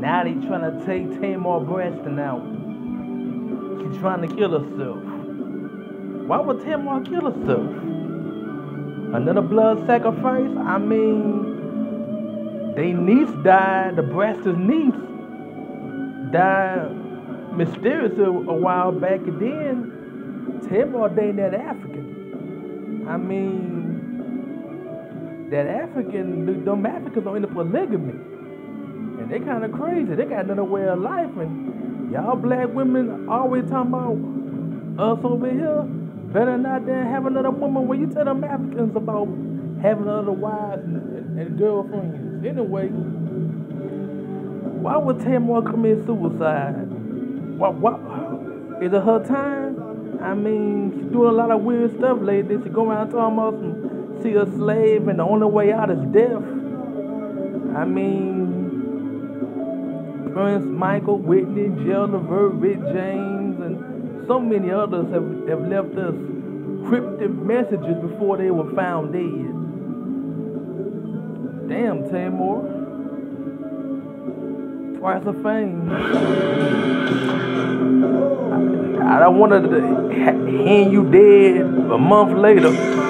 Now they trying to take Tamar Braxton out. She's trying to kill herself. Why would Tamar kill herself? Another blood sacrifice? I mean, they niece died, the Braxton's niece died mysteriously a while back, and then Tamar dated that African. I mean, that African, them Africans are into polygamy. And they kind of crazy. They got another way of life. And y'all black women always talking about us over here. Better not than have another woman when you tell them Africans about having other wives and, and, girlfriends. Anyway, why would Tamar commit suicide? What, what? Is it her time? I mean, she's doing a lot of weird stuff lately. She go around talking about some, she a slave and the only way out is death. I mean, Prince Michael, Whitney, Jill Rick James, and so many others have, have left us cryptic messages before they were found dead. Damn, Tamar. Twice of fame. I don't want to hand you dead a month later.